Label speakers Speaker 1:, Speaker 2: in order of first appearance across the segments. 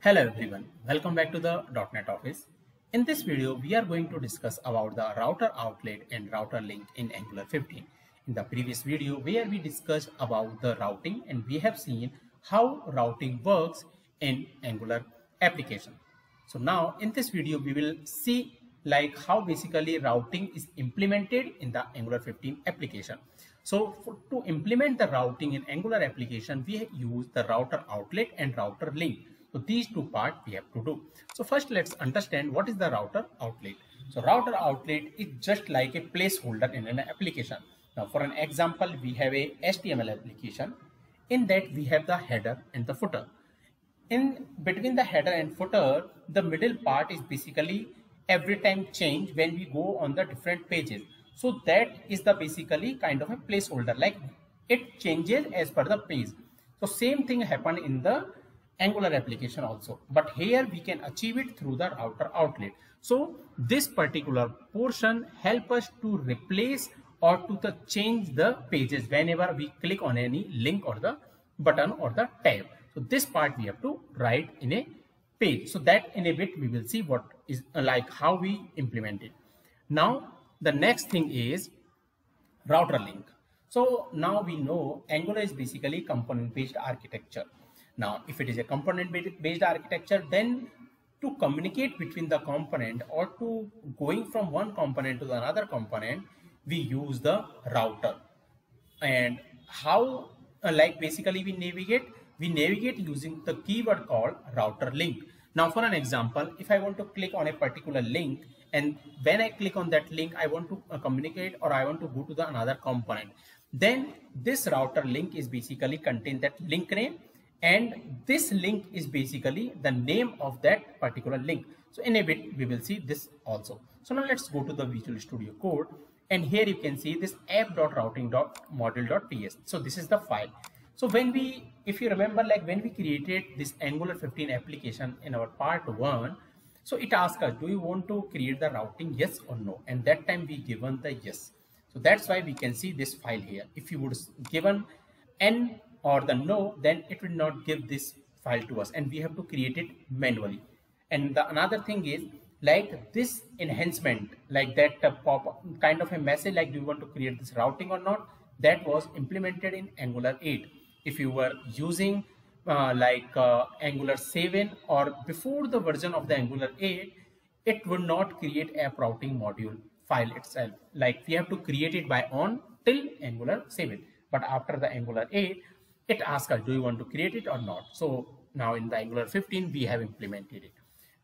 Speaker 1: Hello everyone, welcome back to the .NET Office. In this video, we are going to discuss about the router outlet and router link in Angular 15. In the previous video where we discussed about the routing and we have seen how routing works in Angular application. So now in this video, we will see like how basically routing is implemented in the Angular 15 application. So for, to implement the routing in Angular application, we use the router outlet and router link. So these two parts we have to do. So first let's understand what is the router outlet. So router outlet is just like a placeholder in an application. Now for an example, we have a HTML application. In that we have the header and the footer. In between the header and footer, the middle part is basically every time change when we go on the different pages. So that is the basically kind of a placeholder like it changes as per the page. So same thing happen in the Angular application also. But here we can achieve it through the router outlet. So this particular portion help us to replace or to the change the pages whenever we click on any link or the button or the tab. So this part we have to write in a page. So that in a bit we will see what is uh, like how we implement it. Now the next thing is router link. So now we know Angular is basically component based architecture. Now, if it is a component based architecture, then to communicate between the component or to going from one component to another component, we use the router. And how, uh, like basically we navigate, we navigate using the keyword called router link. Now for an example, if I want to click on a particular link and when I click on that link, I want to uh, communicate or I want to go to the another component, then this router link is basically contain that link name and this link is basically the name of that particular link. So in a bit we will see this also. So now let's go to the visual studio code. And here you can see this app.routing.module.ts so this is the file. So when we if you remember like when we created this angular 15 application in our part one so it asks us do you want to create the routing yes or no? And that time we given the yes. So that's why we can see this file here. If you would given n or the no, then it will not give this file to us and we have to create it manually. And the another thing is like this enhancement, like that uh, pop kind of a message, like do you want to create this routing or not? That was implemented in Angular 8. If you were using uh, like uh, Angular 7 or before the version of the Angular 8, it would not create app routing module file itself. Like we have to create it by on till Angular 7. But after the Angular 8, it asks us do you want to create it or not? So now in the angular 15 we have implemented it.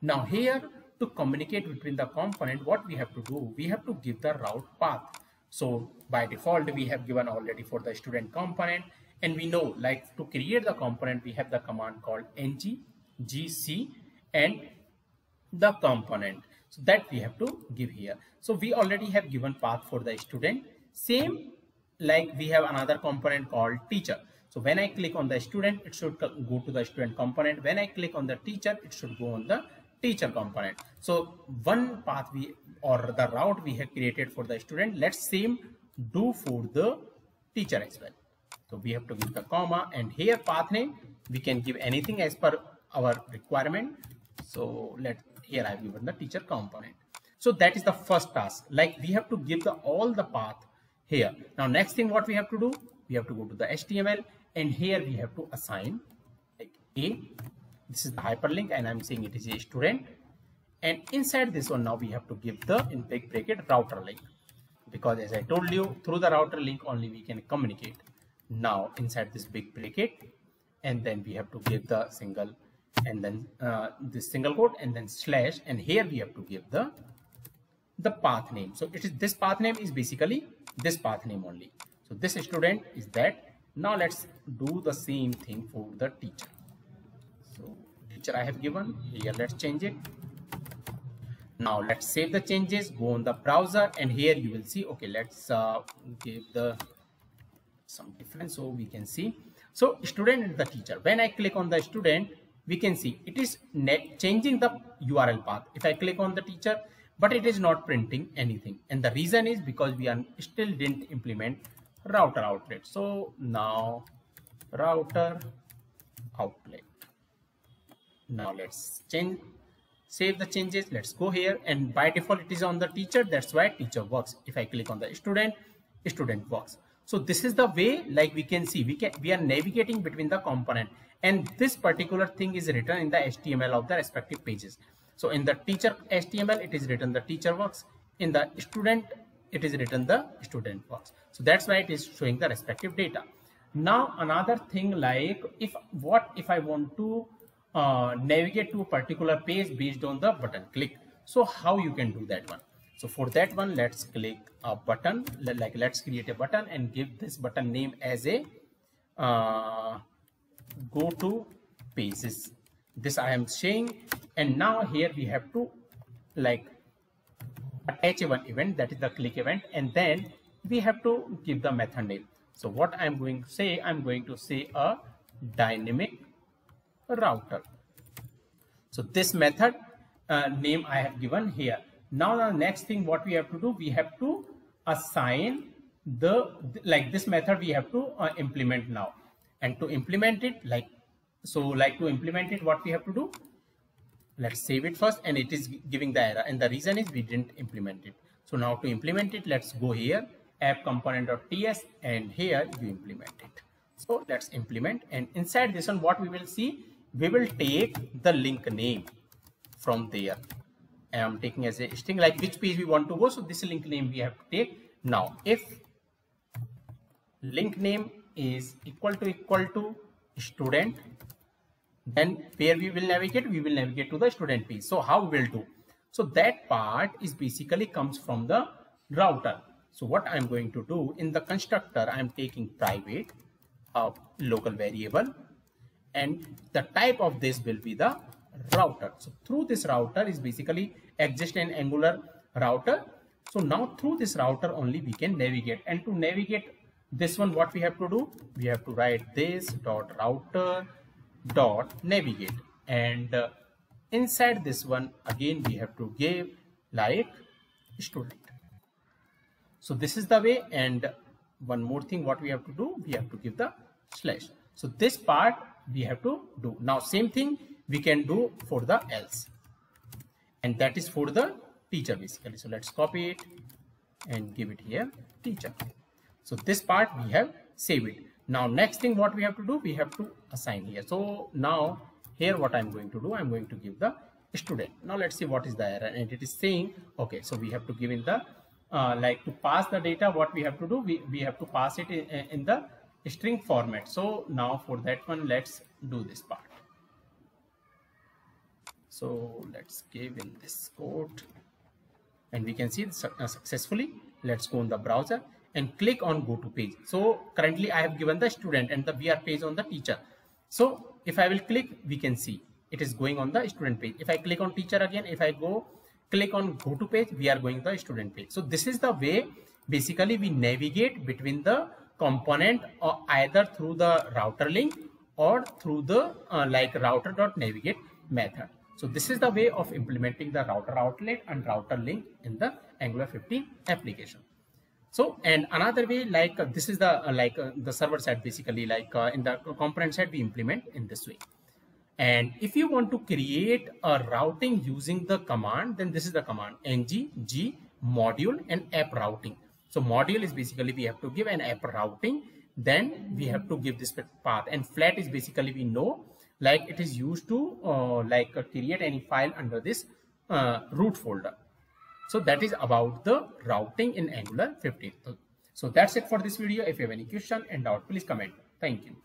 Speaker 1: Now here to communicate between the component what we have to do we have to give the route path. So by default we have given already for the student component and we know like to create the component we have the command called ng gc and the component. So that we have to give here. So we already have given path for the student. Same like we have another component called teacher so when I click on the student, it should go to the student component. When I click on the teacher, it should go on the teacher component. So one path we or the route we have created for the student, let's same do for the teacher as well. So we have to give the comma and here path name, we can give anything as per our requirement. So let here I've given the teacher component. So that is the first task. Like we have to give the all the path here. Now next thing what we have to do, we have to go to the HTML and here we have to assign like a this is the hyperlink and i'm saying it is a student. And inside this one now we have to give the in big bracket router link. Because as i told you through the router link only we can communicate. Now inside this big bracket and then we have to give the single and then uh, this single quote and then slash and here we have to give the the path name. So it is this path name is basically this path name only. So this student is that now let's do the same thing for the teacher. So teacher i have given. Here let's change it. Now let's save the changes go on the browser and here you will see. Okay let's uh, give the some difference so we can see. So student and the teacher. When i click on the student we can see it is net changing the url path. If i click on the teacher but it is not printing anything. And the reason is because we are still didn't implement router outlet. So now router outlet. Now let's change save the changes. Let's go here and by default it is on the teacher. That's why teacher works. If i click on the student student works. So this is the way like we can see we can we are navigating between the component. And this particular thing is written in the html of the respective pages. So in the teacher html it is written the teacher works. In the student it is written the student works so that's why it is showing the respective data. Now another thing like if what if i want to uh, navigate to a particular page based on the button click? So how you can do that one? So for that one let's click a button like let's create a button and give this button name as a uh, go to pages. This i am saying and now here we have to like attach one event that is the click event and then we have to give the method name so what i'm going to say i'm going to say a dynamic router. So this method uh, name i have given here. Now the next thing what we have to do we have to assign the like this method we have to uh, implement now. And to implement it like so like to implement it what we have to do? Let's save it first and it is giving the error. And the reason is we didn't implement it. So now to implement it let's go here app component of ts and here you implement it. So let's implement and inside this one what we will see we will take the link name from there. I am taking as a string like which page we want to go. So this link name we have to take. Now if link name is equal to equal to student then where we will navigate? We will navigate to the student page. So how we will do? So that part is basically comes from the router so what i'm going to do in the constructor i'm taking private a local variable and the type of this will be the router. So through this router is basically exist an angular router. So now through this router only we can navigate. And to navigate this one what we have to do? We have to write this dot router dot navigate. And uh, inside this one again we have to give like student so this is the way and one more thing what we have to do we have to give the slash. So this part we have to do. Now same thing we can do for the else. And that is for the teacher basically. So let's copy it and give it here teacher. So this part we have saved. It now next thing what we have to do we have to assign here. So now here what i'm going to do i'm going to give the student. Now let's see what is the error. And it is saying okay so we have to give in the uh, like to pass the data what we have to do we, we have to pass it in, in the string format. So now for that one let's do this part. So let's give in this code. And we can see uh, successfully. Let's go in the browser and click on go to page. So currently i have given the student and the vr page on the teacher. So if i will click we can see it is going on the student page. If i click on teacher again if i go click on go to page we are going the student page. So this is the way basically we navigate between the component or either through the router link or through the uh, like router dot navigate method. So this is the way of implementing the router outlet and router link in the angular 15 application. So and another way like uh, this is the uh, like uh, the server side basically like uh, in the component side we implement in this way and if you want to create a routing using the command then this is the command ng g module and app routing so module is basically we have to give an app routing then we have to give this path and flat is basically we know like it is used to uh, like uh, create any file under this root folder so that is about the routing in Angular 15. So that's it for this video. If you have any question and doubt, please comment. Thank you.